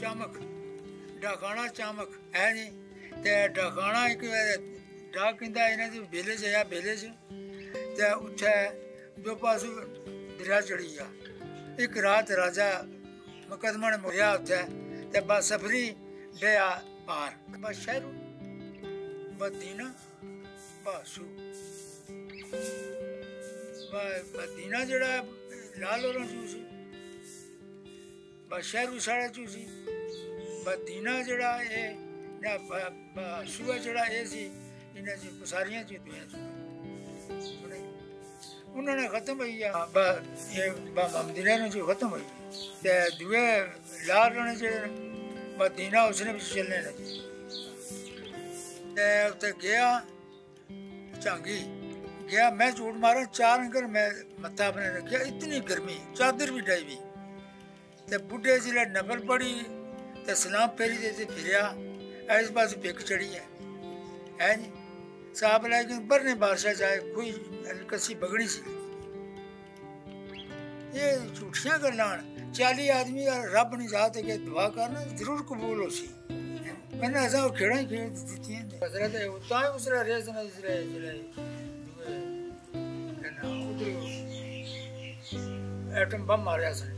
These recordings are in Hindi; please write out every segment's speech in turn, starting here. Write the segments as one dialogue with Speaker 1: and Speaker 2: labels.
Speaker 1: ਚਮਕ। ਡਾਕਾਣਾ ਚਮਕ ਹੈ ਜੀ ਤੇ ਡਾਕਾਣਾ ਇੱਕ ਡਾਕ ਕਹਿੰਦਾ ਇਹਨਾਂ ਦੀ ਬੇਲੇ ਚ ਆ ਬੇਲੇ ਚ ਤੇ ਉੱਥੇ ਦੋ ਪਾਸੋਂ ਦਰਿਆ ਚੜੀ ਆ। ਇੱਕ ਰਾਤ ਰਾਜਾ ਮੁਕਦਮਾ ਨੇ ਮੁਰਿਆ ਉੱਥੇ ਤੇ ਬਸ ਸਫਰੀ ਲਿਆ ਪਾਰ ਬਸ ਸ਼ਹਿਰੂ ਮਦੀਨਾ ਬਾਸੂ ਮਦੀਨਾ ਜਿਹੜਾ ਲਾਲ ਔਰਾਂ ਸੀ। ਬਸ ਸ਼ਹਿਰੂ ਸਾੜਾ ਚੋਂ ਸੀ ਮਦੀਨਾ ਜਿਹੜਾ ਇਹ ਨਾ ਬਾਸੂ ਜਿਹੜਾ ਇਹ ਸੀ ਇਹਨਾਂ ਚ ਸਾਰੀਆਂ ਚੀਜ਼ਾਂ ਉਹਨਾਂ ਨੇ ਖਤਮ ਹੋਈ ਆ ਬਾ ਇਹ ਬਾ ਮਦੀਨਾ ਨੂੰ ਜੋ ਖਤਮ ਹੋਈ ਤੇ ਦੂਏ ਲਾਲ ਨੇ ਜਿਹੜੇ ਮਦੀਨਾ ਉਸਨੇ ਵੀ ਚੱਲਣੇ ਨੇ ਤੇ ਉੱਤੇ ਗਿਆ ਚੰਗੀ गया मैं झूठ मारा चार अंकर मैं मत्था अपने रखिया इतनी गर्मी चादर भी डाई भी તે બુઢે જીલે નકલ પડી તે સ્નાપ ફેરી દેતી ફેર્યા इस पास पिक चढ़ी है है जी? साहब लेकिन बरने बादशाह चाहे कोई कसी बगड़ी सी। ये झूठिया करना चाली आदमी रब नहीं चाहते कि दुआ करना ज़रूर कबूल हो सी मैंने ऐसा खेड़ा ही खेड़ दी उसरा रेस ना इसरा इसरा दुए एटम बम मारा सन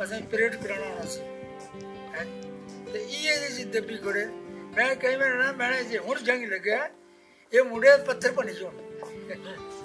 Speaker 1: असें परेड कराना होना सी हैं ते इ'यै जे जिद्द बी मैं कहीं मैंने ना मैंने जे हुन जंग लग्गेआ ये मुड़े पत्थर भनी चोन